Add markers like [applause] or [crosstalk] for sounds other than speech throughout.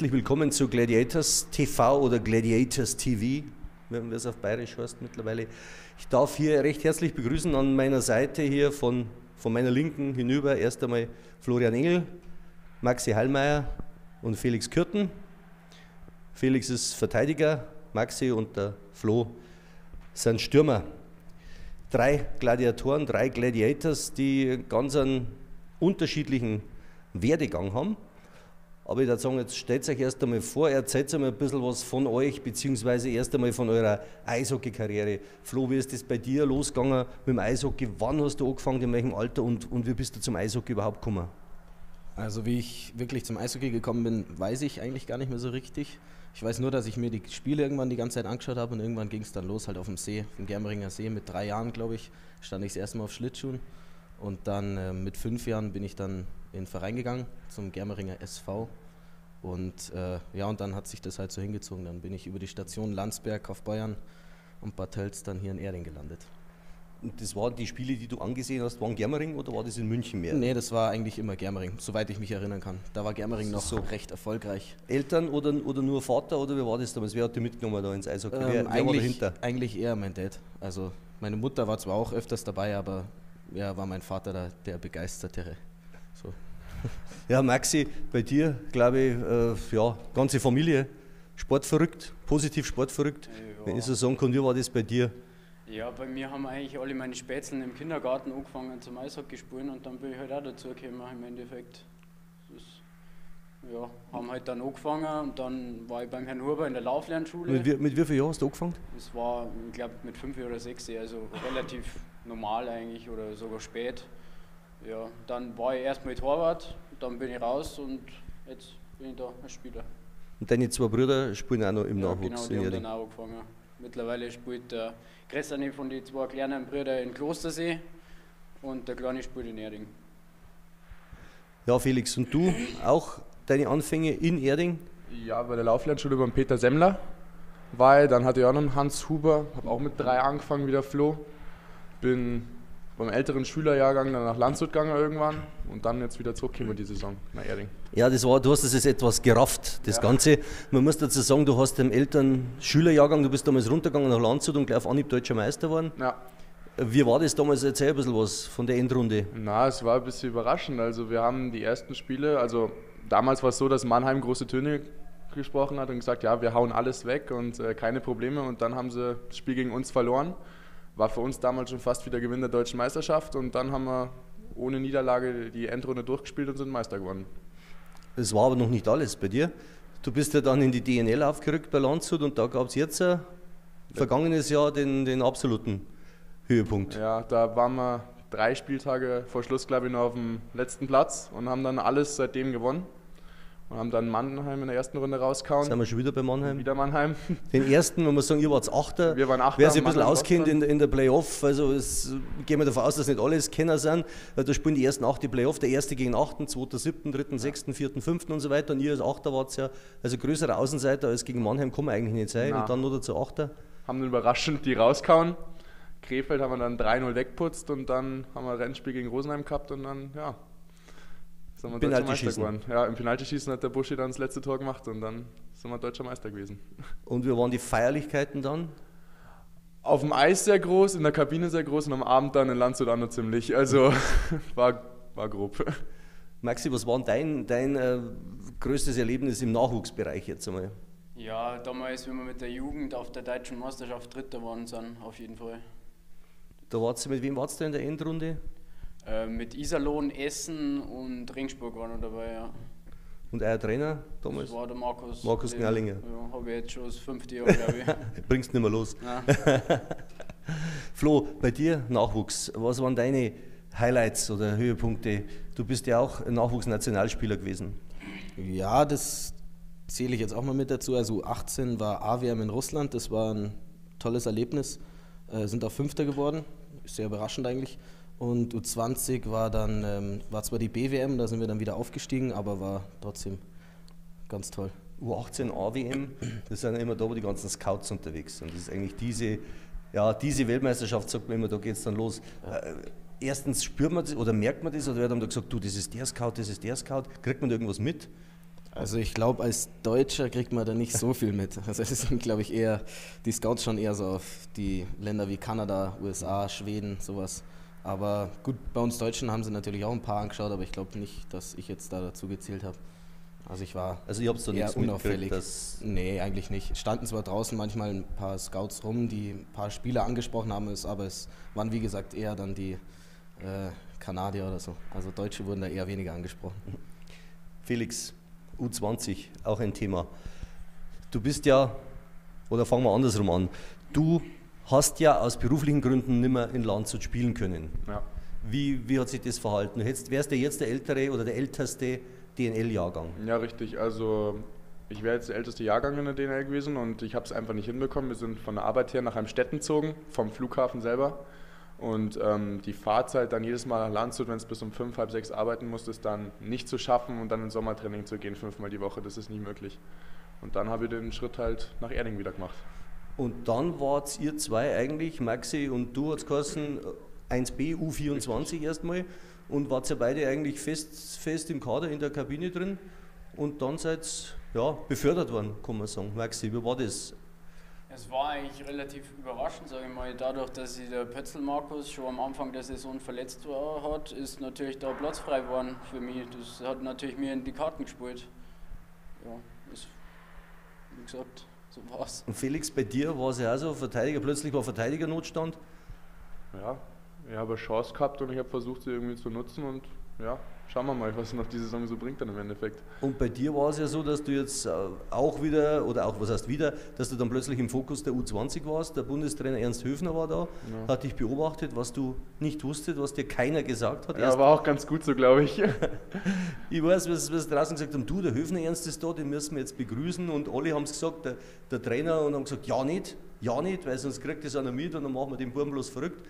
Herzlich willkommen zu Gladiators TV oder Gladiators TV, wenn es auf Bayerisch heißt mittlerweile. Ich darf hier recht herzlich begrüßen an meiner Seite hier von, von meiner Linken hinüber erst einmal Florian Engel, Maxi Hallmeier und Felix Kürten. Felix ist Verteidiger, Maxi und der Flo sind Stürmer drei Gladiatoren, drei Gladiators, die ganz einen unterschiedlichen Werdegang haben. Aber ich würde sagen, jetzt stellt euch erst einmal vor, erzählt einmal ein bisschen was von euch, beziehungsweise erst einmal von eurer Eishockey-Karriere. Flo, wie ist das bei dir losgegangen mit dem Eishockey? Wann hast du angefangen, in welchem Alter und, und wie bist du zum Eishockey überhaupt gekommen? Also wie ich wirklich zum Eishockey gekommen bin, weiß ich eigentlich gar nicht mehr so richtig. Ich weiß nur, dass ich mir die Spiele irgendwann die ganze Zeit angeschaut habe und irgendwann ging es dann los, halt auf dem See, im Germeringer See. Mit drei Jahren, glaube ich, stand ich das erste Mal auf Schlittschuhen. Und dann äh, mit fünf Jahren bin ich dann in den Verein gegangen, zum Germeringer SV. Und äh, ja, und dann hat sich das halt so hingezogen. Dann bin ich über die Station Landsberg auf Bayern und Bad Tölz dann hier in Erding gelandet. Und das waren die Spiele, die du angesehen hast, waren Germering oder war das in München mehr? Nee, das war eigentlich immer Germering, soweit ich mich erinnern kann. Da war Germering noch so. recht erfolgreich. Eltern oder, oder nur Vater oder wie war das damals? Wer hat dich mitgenommen da ins Eishockey? Ähm, wer, wer eigentlich, eigentlich eher mein Dad. Also meine Mutter war zwar auch öfters dabei, aber ja, war mein Vater da, der Begeistertere. Ja, Maxi, bei dir, glaube ich, äh, ja, ganze Familie, sportverrückt, positiv sportverrückt. Ja. Wenn ich so sagen kann, wie war das bei dir? Ja, bei mir haben eigentlich alle meine Spätzeln im Kindergarten angefangen zum Eishockey spielen und dann bin ich halt auch dazu gekommen im Endeffekt. Das, ja, haben halt dann angefangen und dann war ich beim Herrn Huber in der Lauflernschule. Mit, wie, mit wie vielen Jahren hast du angefangen? Das war, ich glaube, mit fünf oder sechs, also relativ normal eigentlich oder sogar spät. Ja, dann war ich erstmal Torwart, dann bin ich raus und jetzt bin ich da als Spieler. Und deine zwei Brüder spielen auch noch im ja, Nachwuchs? Genau, die haben dann auch angefangen. Mittlerweile spielt der größere von den zwei kleinen Brüdern in Klostersee und der kleine spielt in Erding. Ja, Felix, und du auch deine Anfänge in Erding? Ja, bei der Lauflernschule beim Peter Semmler weil dann hatte ich auch noch einen Hans Huber, habe auch mit drei angefangen wie der Flo. Bin beim älteren Schülerjahrgang dann nach Landshut gegangen irgendwann und dann jetzt wieder zurückgekommen die Saison nach Erding. Ja, das war, du hast das jetzt etwas gerafft, das ja. Ganze. Man muss dazu sagen, du hast im älteren Schülerjahrgang, du bist damals runtergegangen nach Landshut und gleich auf Anhieb deutscher Meister geworden. Ja. Wie war das damals? Erzähl ein bisschen was von der Endrunde. Na, es war ein bisschen überraschend. Also wir haben die ersten Spiele, also damals war es so, dass Mannheim große Töne gesprochen hat und gesagt, ja, wir hauen alles weg und äh, keine Probleme. Und dann haben sie das Spiel gegen uns verloren war für uns damals schon fast wieder Gewinn der deutschen Meisterschaft und dann haben wir ohne Niederlage die Endrunde durchgespielt und sind Meister geworden. Das war aber noch nicht alles bei dir. Du bist ja dann in die DNL aufgerückt bei Landshut und da gab es jetzt ein vergangenes Jahr den, den absoluten Höhepunkt. Ja, da waren wir drei Spieltage vor Schluss, glaube ich, noch auf dem letzten Platz und haben dann alles seitdem gewonnen und haben dann Mannheim in der ersten Runde rausgehauen. Sind wir schon wieder bei Mannheim? Wieder Mannheim. [laughs] Den ersten, wenn man sagen, ihr wart Achter. Wir waren Achter. Wer sich ein bisschen auskennt in, in, der Playoff, also es, gehen wir davon aus, dass nicht alles Kenner sind. Da spielen die ersten acht die Playoff, der erste gegen achten, zweiter, siebten, dritten, sechsten, vierten, fünften und so weiter. Und ihr als Achter wart ja, also größere Außenseiter als gegen Mannheim kann man eigentlich nicht sein. Na. Und dann nur dazu Achter. Haben dann überraschend die rausgehauen. Krefeld haben wir dann 3-0 wegputzt und dann haben wir ein Rennspiel gegen Rosenheim gehabt und dann, ja, sind wir Penalty schießen. geworden. Ja, im Penalty-Schießen hat der Buschi dann das letzte Tor gemacht und dann sind wir deutscher Meister gewesen. Und wie waren die Feierlichkeiten dann? Auf dem Eis sehr groß, in der Kabine sehr groß und am Abend dann in Landshut auch noch ziemlich. Also [laughs] war, war grob. Maxi, was war dein, dein äh, größtes Erlebnis im Nachwuchsbereich jetzt einmal? Ja, damals, wenn wir mit der Jugend auf der deutschen Meisterschaft Dritter waren, sind auf jeden Fall. Da warst du, mit wem warst du in der Endrunde? Äh, mit Iserlohn, Essen und Ringsburg waren noch dabei, ja. Und euer Trainer damals? Das war der Markus. Markus Gnallinger. Ja, habe ich jetzt schon das fünfte Jahr, glaube ich. [laughs] Bringst nicht mehr los. [laughs] Flo, bei dir Nachwuchs. Was waren deine Highlights oder Höhepunkte? Du bist ja auch Nachwuchsnationalspieler gewesen. Ja, das zähle ich jetzt auch mal mit dazu. Also 18 war AWM in Russland, das war ein tolles Erlebnis. Äh, sind auch Fünfter geworden, sehr überraschend eigentlich. Und U20 war dann, ähm, war zwar die BWM, da sind wir dann wieder aufgestiegen, aber war trotzdem ganz toll. U18 AWM, das sind immer da, wo die ganzen Scouts unterwegs sind. Das ist eigentlich diese Ja, diese Weltmeisterschaft sagt man immer, da geht es dann los. Äh, erstens spürt man das oder merkt man das oder wird dann da gesagt, du, das ist der Scout, das ist der Scout. Kriegt man da irgendwas mit? Also ich glaube, als Deutscher kriegt man da nicht so viel mit. [laughs] Also es sind, glaube ich, eher die Scouts schon eher so auf die Länder wie Kanada, USA, Schweden, sowas. Aber gut, bei uns Deutschen haben sie natürlich auch ein paar angeschaut, aber ich glaube nicht, dass ich jetzt da dazu gezählt habe. Also ich war Also ich hab's da eher unauffällig. dass- nee, eigentlich nicht. Es Standen zwar draußen manchmal ein paar Scouts rum, die ein paar Spieler angesprochen haben, aber es waren wie gesagt eher dann die äh, Kanadier oder so. Also Deutsche wurden da eher weniger angesprochen. Felix, U20, auch ein Thema. Du bist ja, oder fangen wir andersrum an, du hast ja aus beruflichen Gründen nicht mehr in Landshut spielen können. Ja. Wie, wie hat sich das verhalten? Hättest, wärst du jetzt der ältere oder der älteste DNL-Jahrgang? Ja, richtig. Also ich wäre jetzt der älteste Jahrgang in der DNL gewesen und ich habe es einfach nicht hinbekommen. Wir sind von der Arbeit her nach Heimstetten gezogen, vom Flughafen selber. Und ähm, die Fahrzeit dann jedes Mal nach Landshut, wenn es bis um fünf, halb sechs arbeiten musste, ist dann nicht zu schaffen und dann ins Sommertraining zu gehen, fünfmal die Woche, das ist nicht möglich. Und dann habe ich den Schritt halt nach Erding wieder gemacht. Und dann wart ihr zwei eigentlich, Maxi und du, hat's geheißen, 1B U24 erstmal und wart ihr beide eigentlich fest, fest im Kader in der Kabine drin und dann seid ja, befördert worden, kann man sagen. Maxi, wie war das? Es war eigentlich relativ überraschend, sage ich mal. Dadurch, dass der Pötzl Markus schon am Anfang der Saison verletzt war, hat, ist natürlich da Platz frei geworden für mich. Das hat natürlich mir in die Karten gespielt. Ja, ist, wie gesagt, so war's. Und Felix, bei dir war es ja auch so, Verteidiger, plötzlich war Verteidigernotstand. Ja, ich habe eine Chance gehabt und ich habe versucht, sie irgendwie zu nutzen und ja, schauen wir mal, was noch die Saison so bringt dann im Endeffekt. Und bei dir war es ja so, dass du jetzt äh, auch wieder, oder auch was heißt wieder, dass du dann plötzlich im Fokus der U20 warst. Der Bundestrainer Ernst Höfner war da, hat dich beobachtet, was du nicht wusstest, was dir keiner gesagt hat. Ja, Erst- war auch ganz gut so, glaube ich. [laughs] ich weiß, was, was draußen gesagt haben, du, der Höfner Ernst ist da, den müssen wir jetzt begrüßen. Und alle haben es gesagt, der, der Trainer, und haben gesagt, ja nicht, ja nicht, weil sonst kriegt das einer mit und dann machen wir den Buben bloß verrückt.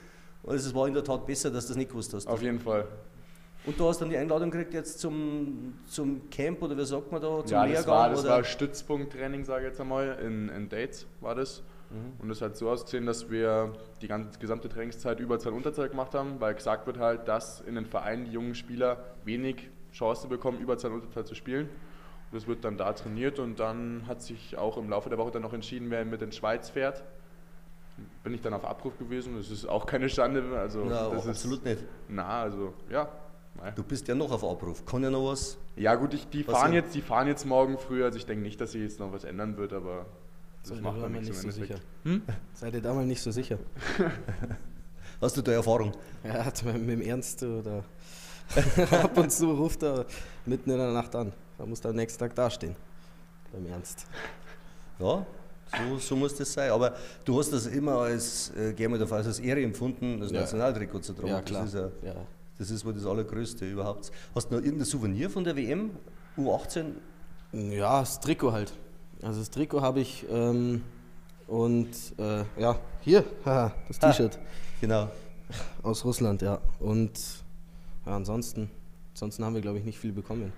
Also es war in der Tat besser, dass du das nicht gewusst hast. Auf jeden Fall. Und du hast dann die Einladung gekriegt jetzt zum, zum Camp oder wie sagt man da, zum ja, das Lehrgang? war, das oder? war Stützpunkttraining, sage ich jetzt einmal, in, in Dates war das. Und es hat so ausgesehen, dass wir die ganze, gesamte Trainingszeit Überzahl Unterzahl gemacht haben, weil gesagt wird halt, dass in den Vereinen die jungen Spieler wenig Chance bekommen, Überzahl Unterzahl zu spielen. Und das wird dann da trainiert und dann hat sich auch im Laufe der Woche dann noch entschieden, wer mit in Schweiz fährt. Bin ich dann auf Abruf gewesen, das ist auch keine Schande. Also Na, das absolut ist, nicht. Na, also ja. Du bist ja noch auf Abruf. Kann ja noch was? Ja gut, ich, die, fahren jetzt, die fahren jetzt morgen früh, also ich denke nicht, dass sich jetzt noch was ändern wird, aber das Seid macht man nicht so sicher? Seid ihr da mal nicht so sicher? [laughs] Hast du da Erfahrung? Ja, hat [laughs] mit dem Ernst oder [laughs] ab und zu ruft er mitten in der Nacht an. Da muss er am nächsten Tag dastehen. Beim Ernst. Ja, so, so muss das sein. Aber du hast das immer als, äh, gehen wir davon aus, als Ehre empfunden, das Ja. Nationaltrikot zu tragen. Ja, klar. Das ist, ja, Ja. Das ist wohl das Allergrößte überhaupt. Hast du noch irgendein Souvenir von der WM? U18? Ja, das Trikot halt. Also das Trikot habe ich ähm, und äh, ja, hier, [laughs] haha, das Ah. T-Shirt Genau. aus Russland, ja. Und ja, ansonsten, ansonsten haben wir glaube ich nicht viel bekommen.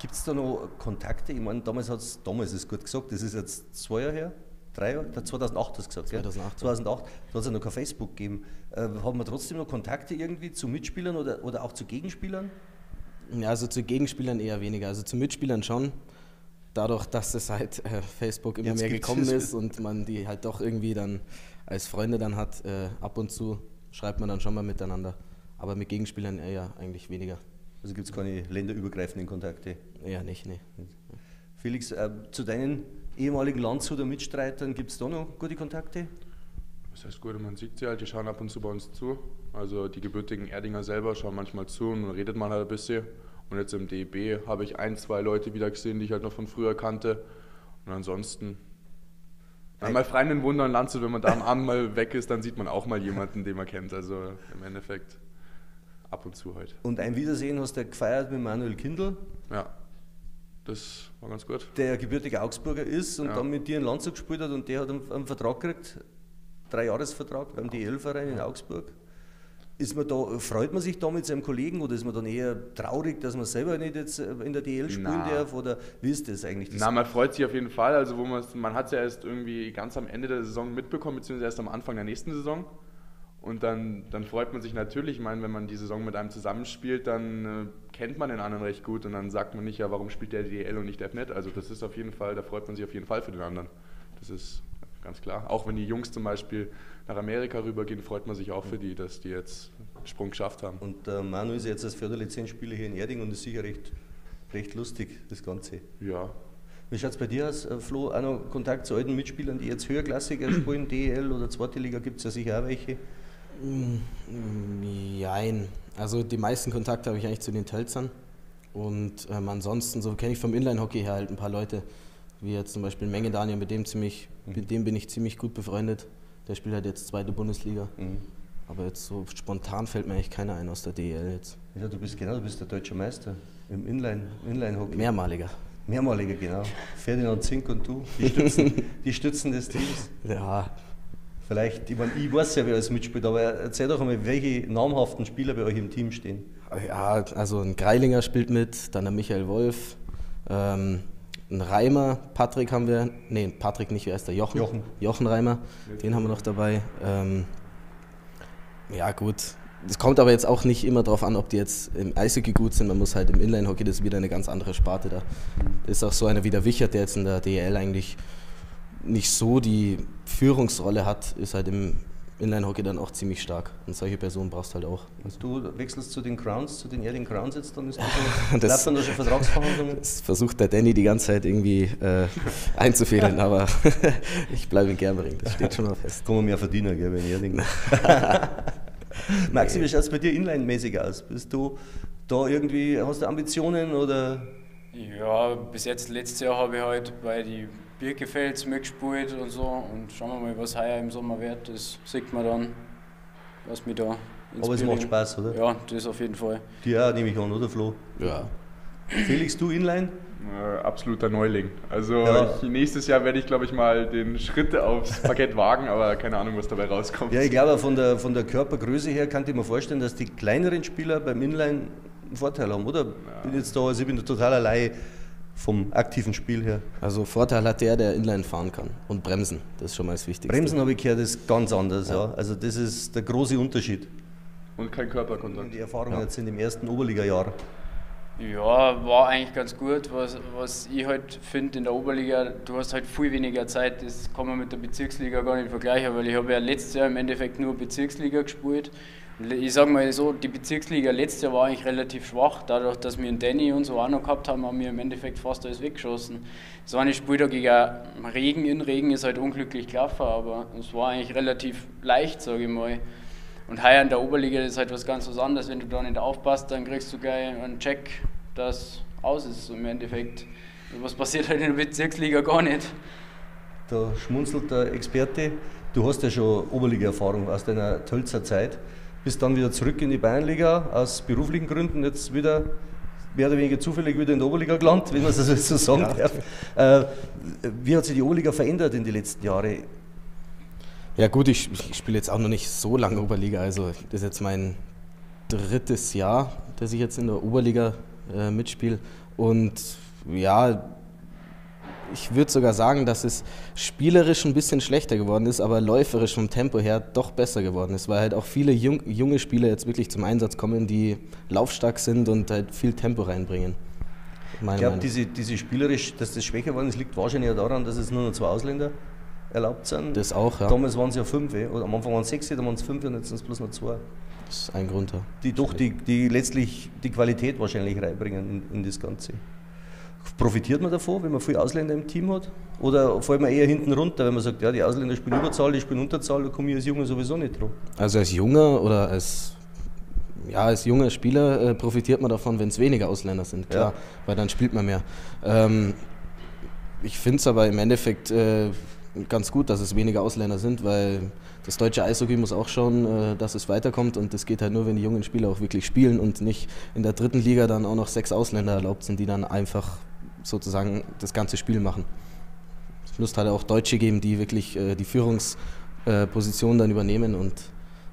Gibt es da noch Kontakte? Ich meine, damals hat es, damals ist gut gesagt, das ist jetzt zwei Jahre her, drei Jahre, 2008 hast du gesagt, gell? 2008. 2008, da hat es ja noch kein Facebook gegeben. Äh, haben wir trotzdem noch Kontakte irgendwie zu Mitspielern oder, oder auch zu Gegenspielern? Ja, also zu Gegenspielern eher weniger, also zu Mitspielern schon. Dadurch, dass es halt äh, Facebook immer Jetzt mehr gekommen ist und man die halt doch irgendwie dann als Freunde dann hat, äh, ab und zu schreibt man dann schon mal miteinander. Aber mit Gegenspielern eher eigentlich weniger. Also gibt es keine länderübergreifenden Kontakte. Eher nicht, nee. Felix, äh, zu deinen ehemaligen Landshuter Mitstreitern gibt es da noch gute Kontakte? Das heißt gut, man sieht sie halt, die schauen ab und zu bei uns zu. Also die gebürtigen Erdinger selber schauen manchmal zu und dann redet man halt ein bisschen. Und jetzt im DEB habe ich ein, zwei Leute wieder gesehen, die ich halt noch von früher kannte. Und ansonsten. Einmal Freien Wunder und Landshut, wenn man da am Abend mal weg ist, dann sieht man auch mal jemanden, den man kennt. Also im Endeffekt ab und zu halt. Und ein Wiedersehen hast du gefeiert mit Manuel Kindl, Ja, das war ganz gut. der gebürtiger Augsburger ist und Ja. dann mit dir in Landshut gespielt hat und der hat einen, einen Vertrag gekriegt, Dreijahresvertrag beim DL-Verein in Augsburg. ist man da, freut man sich da mit seinem Kollegen oder ist man dann eher traurig, dass man selber nicht jetzt in der DL spielen Na. darf? Oder wie ist das eigentlich? Das Na, man freut sich auf jeden Fall. Also wo man man hat es ja erst irgendwie ganz am Ende der Saison mitbekommen, beziehungsweise erst am Anfang der nächsten Saison. Und dann, dann freut man sich natürlich, ich meine, wenn man die Saison mit einem zusammenspielt, dann äh, kennt man den anderen recht gut und dann sagt man nicht, ja, warum spielt der DL und nicht der FNet? Also das ist auf jeden Fall, da freut man sich auf jeden Fall für den anderen. Das ist ganz klar. Auch wenn die Jungs zum Beispiel nach Amerika rübergehen, freut man sich auch für die, dass die jetzt den Sprung geschafft haben. Und äh, Manu ist jetzt als Förderlizenzspieler hier in Erding und ist sicher recht, recht lustig, das Ganze. Ja, Wie schaut es bei dir aus, äh, Flo? Auch noch Kontakt zu alten Mitspielern, die jetzt höherklassiger spielen, DEL oder zweite Liga, gibt es ja sicher auch welche. Jein. Also die meisten Kontakte habe ich eigentlich zu den Tölzern. Und ähm, ansonsten, so kenne ich vom Inline-Hockey her halt ein paar Leute, wie jetzt zum Beispiel Menge Daniel, mit dem, ziemlich, mit dem bin ich ziemlich gut befreundet. Der spielt halt jetzt zweite Bundesliga. Aber jetzt so spontan fällt mir eigentlich keiner ein aus der DEL jetzt. Ja, du bist genau, du bist der deutsche Meister im Inline, Inline-Hockey. Mehrmaliger. Mehrmaliger, genau. Ferdinand Zink und du, die Stützen, [laughs] die Stützen des Teams. Ja, Vielleicht, ich, meine, ich weiß ja, wer alles mitspielt, aber erzähl doch einmal, welche namhaften Spieler bei euch im Team stehen. Ja, also ein Greilinger spielt mit, dann der Michael Wolf, ähm, ein Reimer, Patrick haben wir, nee, Patrick nicht, wer ist der? Jochen. Jochen. Jochen Reimer, den haben wir noch dabei. Ähm, ja, gut. Es kommt aber jetzt auch nicht immer darauf an, ob die jetzt im Eishockey gut sind. Man muss halt im Inline-Hockey, das ist wieder eine ganz andere Sparte da. Das ist auch so einer wie der Wichert, der jetzt in der DL eigentlich nicht so die Führungsrolle hat, ist halt im Inline-Hockey dann auch ziemlich stark. Und solche Personen brauchst du halt auch. Und du wechselst zu den Crowns, zu den Erding Crowns jetzt, dann ist das [laughs] Das- dann da schon Vertragsverhandlungen? Das versucht der Danny die ganze Zeit irgendwie äh, einzufädeln, [laughs] aber [laughs] ich bleibe in Germering, das steht schon mal fest. Man mehr verdienen, gell, wenn Erding. Maxi, wie schaut es bei dir inline-mäßig aus? Bist du da irgendwie, hast du Ambitionen oder Ja, bis jetzt, letztes Jahr habe ich halt bei die Birkefels mitgespielt und so. Und schauen wir mal, was heuer im Sommer wird. Das sieht man dann, was mir da Aber es macht inspiriert. Spaß, oder? Ja, das auf jeden Fall. Auch, nehme ich an, oder Flo? Ja. Felix, du Inline? Äh, absoluter Neuling. Also Ja. ich, nächstes Jahr werde ich, glaube ich, mal den Schritt aufs Parkett wagen, aber keine Ahnung, was dabei rauskommt. Ja, ich glaube, von der, von der Körpergröße her kann ich mir vorstellen, dass die kleineren Spieler beim Inline einen Vorteil haben, oder? Bin jetzt da, also ich bin da total allein vom aktiven Spiel her. Also Vorteil hat der, der Inline fahren kann und bremsen, das ist schon mal das Wichtigste. Bremsen habe ich gehört, ist ganz anders, ja. Also das ist der große Unterschied. Und kein Körperkontakt. Die Erfahrung jetzt in dem ersten Oberliga-Jahr. Ja, war eigentlich ganz gut. Was, was ich halt finde in der Oberliga, du hast halt viel weniger Zeit. Das kann man mit der Bezirksliga gar nicht vergleichen, weil ich habe ja letztes Jahr im Endeffekt nur Bezirksliga gespielt. Ich sage mal so, die Bezirksliga letztes Jahr war eigentlich relativ schwach. Dadurch, dass wir einen Danny und so auch noch gehabt haben, haben wir im Endeffekt fast alles weggeschossen. So eine Spiel da gegen Regen in Regen ist halt unglücklich gelaufen, aber es war eigentlich relativ leicht, sage ich mal. Und heuer in der Oberliga ist halt was ganz anderes. Wenn du da nicht aufpasst, dann kriegst du gleich einen Check, dass aus ist im Endeffekt. Und was passiert halt in der Bezirksliga gar nicht. Da schmunzelt der Experte. Du hast ja schon Oberliga-Erfahrung aus deiner Tölzer Zeit. Bist dann wieder zurück in die Bayernliga aus beruflichen Gründen, jetzt wieder mehr oder weniger zufällig wieder in der Oberliga gelandet, wenn man es also [laughs] so sagen darf. Äh, wie hat sich die Oberliga verändert in den letzten Jahren? Ja gut, ich, ich spiele jetzt auch noch nicht so lange Oberliga, also das ist jetzt mein drittes Jahr, dass ich jetzt in der Oberliga äh, mitspiele. Und ja, ich würde sogar sagen, dass es spielerisch ein bisschen schlechter geworden ist, aber läuferisch vom Tempo her doch besser geworden ist, weil halt auch viele jung, junge Spieler jetzt wirklich zum Einsatz kommen, die laufstark sind und halt viel Tempo reinbringen. Meine Ich glaube, diese, diese spielerisch, dass das schwächer geworden ist, liegt wahrscheinlich auch daran, dass es nur noch zwei Ausländer erlaubt sind. Das auch, ja. Damals waren es ja fünf, eh, oder am Anfang waren es sechs, dann waren es fünf und jetzt sind es bloß noch zwei. Das ist ein Grund. Ja. Die doch die, die letztlich die Qualität wahrscheinlich reinbringen in, in das Ganze. Profitiert man davon, wenn man viele Ausländer im Team hat? Oder fällt man eher hinten runter, wenn man sagt, ja, die Ausländer spielen Überzahl, die spielen Unterzahl, da komme ich als Junge sowieso nicht dran? Also als junger oder als, ja, als junger Spieler äh, profitiert man davon, wenn es weniger Ausländer sind, klar, Ja. weil dann spielt man mehr. Ähm, ich finde es aber im Endeffekt äh, ganz gut, dass es weniger Ausländer sind, weil das deutsche Eishockey muss auch schauen, äh, dass es weiterkommt und das geht halt nur, wenn die jungen Spieler auch wirklich spielen und nicht in der dritten Liga dann auch noch sechs Ausländer erlaubt sind, die dann einfach sozusagen das ganze Spiel machen. Es müsste halt auch Deutsche geben, die wirklich äh, die Führungsposition dann übernehmen und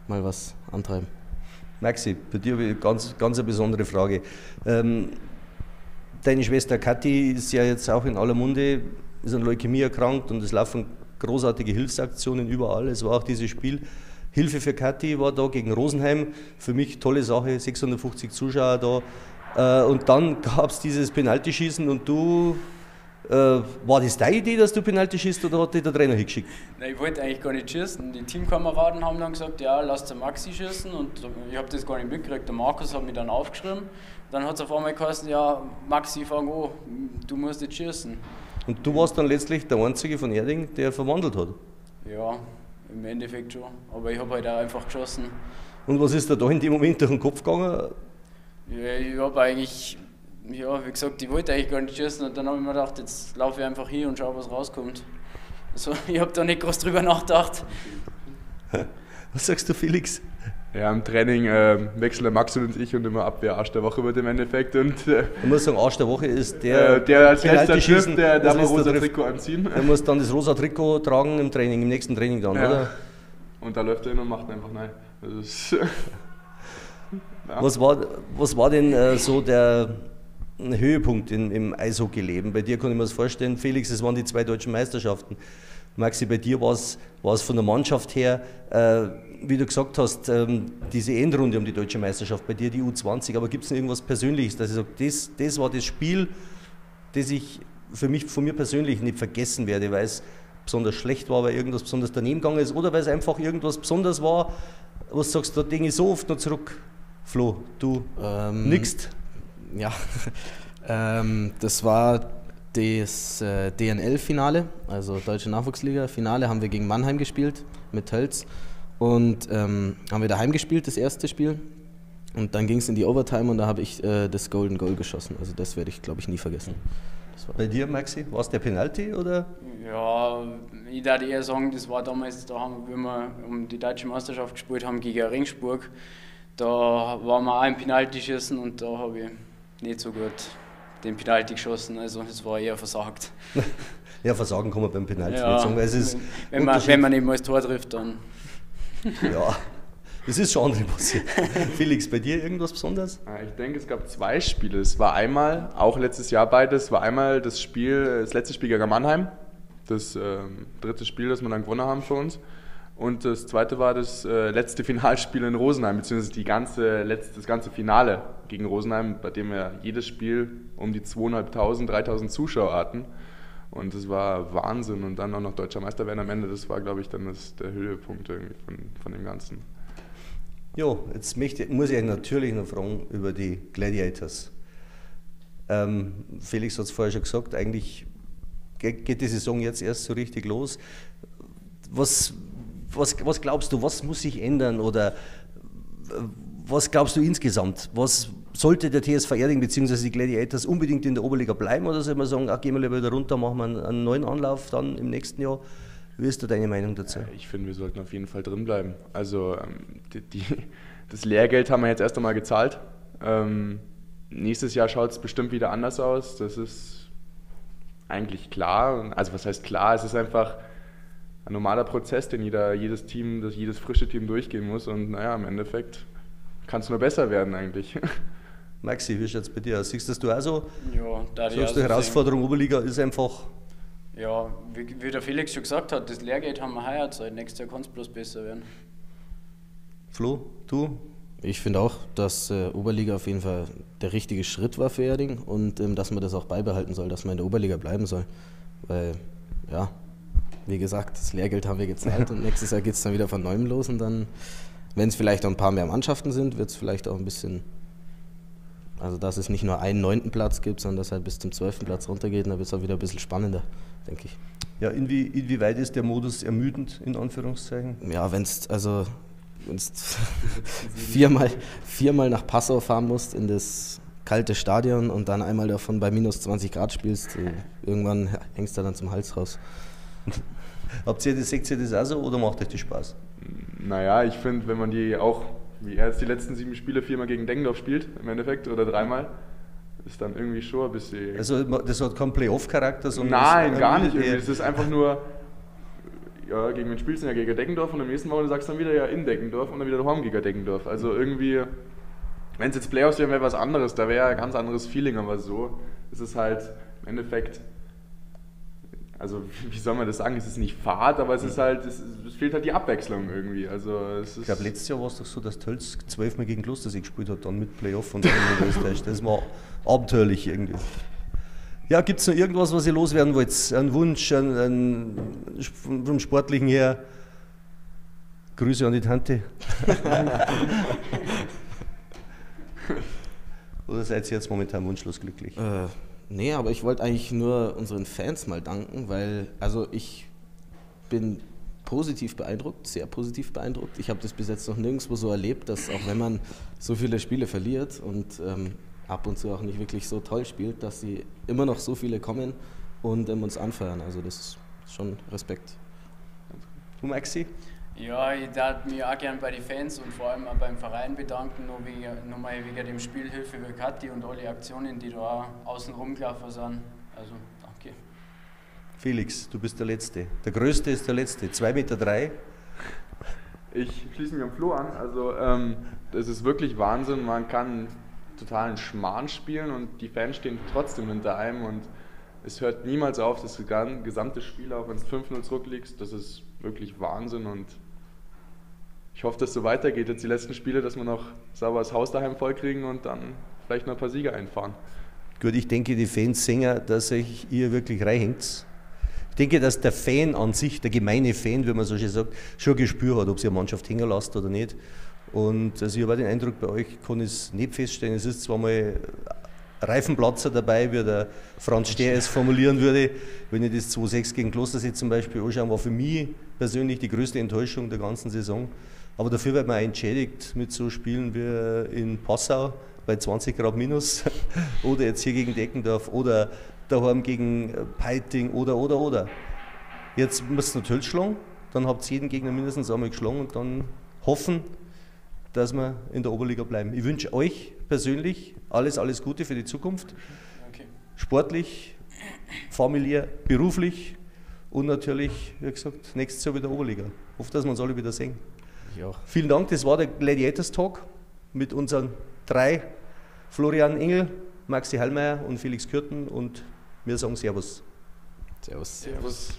mal was antreiben. Maxi, bei dir habe ich ganz, ganz eine besondere Frage. Ähm, deine Schwester Kathi ist ja jetzt auch in aller Munde, ist an Leukämie erkrankt und es laufen großartige Hilfsaktionen überall. Es war auch dieses Spiel. Hilfe für Kathi war da gegen Rosenheim. Für mich tolle Sache, 650 Zuschauer da. Äh, und dann gab es dieses Penaltyschießen und du äh, war das deine Idee, dass du Penalty schießt oder hat dich der Trainer hingeschickt? Nein, ich wollte eigentlich gar nicht schießen. Die Teamkameraden haben dann gesagt, ja, lass den Maxi schießen und ich habe das gar nicht mitgekriegt. Der Markus hat mich dann aufgeschrieben. Dann hat es auf einmal geheißen, ja, Maxi, fang an, du musst jetzt schießen. Und du warst dann letztlich der Einzige von Erding, der verwandelt hat? Ja, im Endeffekt schon. Aber ich habe halt auch einfach geschossen. Und was ist da, da in dem Moment durch den Kopf gegangen? Ja, ich habe eigentlich ja, wie gesagt, ich wollte eigentlich gar nicht schießen und dann habe ich mir gedacht, jetzt laufe ich einfach hier und schaue, was rauskommt. Also [laughs] ich habe da nicht groß drüber nachgedacht. Was sagst du, Felix? Ja, im Training äh, wechseln Max und ich und immer Abwehr Arsch der Woche wird im Endeffekt. Und, äh, ich muss sagen, Arsch der Woche ist der, äh, der als letzter schießen, der darf das rosa Trikot anziehen. Der muss dann das rosa Trikot tragen im Training, im nächsten Training dann, ja. oder? Und da läuft er hin und macht einfach nein. [laughs] was, war, was war denn äh, so der Höhepunkt in, im Eishockey-Leben. Bei dir kann ich mir das vorstellen, Felix, es waren die zwei deutschen Meisterschaften. Maxi, bei dir war es, von der Mannschaft her, äh, wie du gesagt hast, ähm, diese Endrunde um die deutsche Meisterschaft, bei dir die U20, aber gibt es irgendwas Persönliches, dass ich sage, das, das war das Spiel, das ich für mich, von mir persönlich nicht vergessen werde, weil es besonders schlecht war, weil irgendwas besonders daneben gegangen ist oder weil es einfach irgendwas besonders war, was sagst du, da denke ich so oft noch zurück. Flo, du ähm, nix ja, [laughs] ähm, das war das äh, DNL-Finale, also Deutsche Nachwuchsliga-Finale, haben wir gegen Mannheim gespielt mit Tölz und ähm, haben wir daheim gespielt, das erste Spiel. Und dann ging es in die Overtime und da habe ich äh, das Golden Goal geschossen. Also das werde ich, glaube ich, nie vergessen. Bei dir, Maxi, war es der Penalty oder? Ja, ich würde eher sagen, das war damals, da haben, wir um die deutsche Meisterschaft gespielt haben gegen Ringsburg. Da waren wir auch im Penalty schießen und da habe ich nicht so gut den Penalty geschossen, also es war eher versagt. [laughs] ja, Versagen kann man beim Penalty ja, nicht sagen, es ist wenn, man, wenn man eben mal das Tor trifft, dann... [laughs] ja, es ist schon andere passiert. [laughs] Felix, bei dir irgendwas Besonderes? Ich denke, es gab zwei Spiele. Es war einmal, auch letztes Jahr beides, war einmal das Spiel, das letzte Spiel gegen Mannheim, das ähm, dritte Spiel, das wir dann gewonnen haben für uns. Und das zweite war das äh, letzte [laughs] Finalspiel in Rosenheim, beziehungsweise die ganze, letzte, das ganze Finale gegen Rosenheim, bei dem wir jedes Spiel um die 2.500, 3.000 Zuschauer hatten. Und das war Wahnsinn. Und dann auch noch deutscher Meister werden am Ende, das war, glaube ich, dann das, der Höhepunkt irgendwie von, von dem Ganzen. Ja, jetzt möchte, muss ich natürlich noch fragen über die Gladiators. Ähm, Felix hat es vorher schon gesagt, eigentlich geht die Saison jetzt erst so richtig los. Was, was, was glaubst du, was muss sich ändern oder äh, was glaubst du insgesamt? Was sollte der TSV Erding bzw. die Gladiators unbedingt in der Oberliga bleiben oder soll man sagen, ach, gehen wir lieber wieder runter, machen wir einen, neuen Anlauf dann im nächsten Jahr? Wie ist da deine Meinung dazu? Ich finde, wir sollten auf jeden Fall drin bleiben. Also ähm, die, die, das Lehrgeld haben wir jetzt erst einmal gezahlt. Ähm, nächstes Jahr schaut es bestimmt wieder anders aus. Das ist eigentlich klar. Also was heißt klar? Es ist einfach ein normaler Prozess, den jeder, jedes Team, das jedes frische Team durchgehen muss. Und naja, im Endeffekt kann es nur besser werden eigentlich. [laughs] Maxi, wie schaut es bei dir aus? Siehst du auch so? Ja, da die, die Herausforderung Oberliga ist einfach. Ja, wie, wie, der Felix schon gesagt hat, das Lehrgeld haben wir heuer Zeit. Nächstes Jahr kann es bloß besser werden. Flo, du? Ich finde auch, dass äh, Oberliga auf jeden Fall der richtige Schritt war für Erding und ähm, dass man das auch beibehalten soll, dass man in der Oberliga bleiben soll. Weil, ja, wie gesagt, das Lehrgeld haben wir gezahlt und nächstes Jahr geht es dann wieder von neuem los und dann, wenn es vielleicht auch ein paar mehr Mannschaften sind, wird es vielleicht auch ein bisschen, also dass es nicht nur einen neunten Platz gibt, sondern dass halt bis zum zwölften Platz runtergeht, dann wird es auch wieder ein bisschen spannender, denke ich. Ja, inwie, inwieweit ist der Modus ermüdend, in Anführungszeichen? Ja, wenn es, also, wenn [laughs] viermal, viermal nach Passau fahren musst in das kalte Stadion und dann einmal davon bei minus 20 Grad spielst, irgendwann hängst du dann zum Hals raus. Habt ihr das, seht ihr das auch so oder macht euch das Spaß? Naja, ich finde, wenn man die auch, wie er jetzt die letzten sieben Spiele viermal gegen Dengendorf spielt, im Endeffekt, oder dreimal, ist dann irgendwie schon ein bisschen. Also, das hat keinen Playoff-Charakter? Nein, gar nicht. Es ist einfach nur, ja, gegen wen spielst du ja gegen Deckendorf und am nächsten Mal sagst du dann wieder ja in Deckendorf und dann wieder daheim gegen Deckendorf. Also irgendwie, wenn es jetzt Playoffs wären, wäre was anderes, da wäre ein ganz anderes Feeling, aber so ist es halt im Endeffekt, also [laughs] wie soll man das sagen, es ist nicht Fahrt, aber es ist halt, es, es fehlt halt die Abwechslung irgendwie. Also es ist Ich glaube, letztes Jahr war es doch so, dass Tölz zwölfmal gegen Klostersee gespielt hat, dann mit Playoff und dann in Österreich. Das war abenteuerlich irgendwie. Ja, gibt es noch irgendwas, was ihr loswerden wollt? Ein Wunsch, ein, ein, vom Sportlichen her? Grüße an die Tante. [laughs] Oder seid ihr jetzt momentan wunschlos glücklich? Äh, nee, aber ich wollte eigentlich nur unseren Fans mal danken, weil, also ich bin positiv beeindruckt, sehr positiv beeindruckt. Ich habe das bis jetzt noch nirgendwo so erlebt, dass auch wenn man so viele Spiele verliert und ähm, ab und zu auch nicht wirklich so toll spielt, dass sie immer noch so viele kommen und ähm, uns anfeuern. Also das ist schon Respekt. Du Maxi? Ja, ich darf mich auch gern bei den Fans und vor allem auch beim Verein bedanken, noch wegen, nochmal wegen dem Spiel Hilfe für Kathi und alle Aktionen, die da auch außen rumgelaufen sind. Also danke. Felix, du bist der Letzte. Der Größte ist der Letzte. 2,3 Meter. Drei. Ich schließe mich am Flo an. Also ähm, das ist wirklich Wahnsinn. Man kann totalen Schmarrn spielen und die Fans stehen trotzdem hinter einem und es hört niemals auf, das gesamte Spiel, auch wenn es 5-0 zurückliegt, das ist wirklich Wahnsinn und ich hoffe, dass es so weitergeht jetzt die letzten Spiele, dass wir noch sauber das Haus daheim vollkriegen und dann vielleicht noch ein paar Siege einfahren. Gut, ich denke, die Fans singen, dass euch ihr wirklich reinhängt. Ich denke, dass der Fan an sich, der gemeine Fan, wie man so schön sagt, schon Gespür hat, ob sie eine Mannschaft hängen lässt oder nicht. Und also ich habe den Eindruck, bei euch kann ich es nicht feststellen. Es ist zwar mal Reifenplatzer dabei, wie der Franz Stehr es formulieren würde. Wenn ich das 2-6 gegen Klostersee zum Beispiel anschaue, war für mich persönlich die größte Enttäuschung der ganzen Saison. Aber dafür wird man entschädigt mit so Spielen wie in Passau bei 20 Grad minus [laughs] oder jetzt hier gegen Deckendorf oder daheim gegen Peiting oder, oder, oder. Jetzt müsst ihr natürlich schlagen, dann habt ihr jeden Gegner mindestens einmal geschlagen und dann hoffen, dass wir in der Oberliga bleiben. Ich wünsche euch persönlich alles, alles Gute für die Zukunft. Danke. Sportlich, familiär, beruflich und natürlich, wie gesagt, nächstes Jahr wieder Oberliga. Ich hoffe, dass wir uns alle wieder sehen. Ich auch. Vielen Dank, das war der Gladiators Talk mit unseren drei, Florian Engel, Maxi Hallmeier und Felix Kürten und wir sagen Servus. Servus. Servus.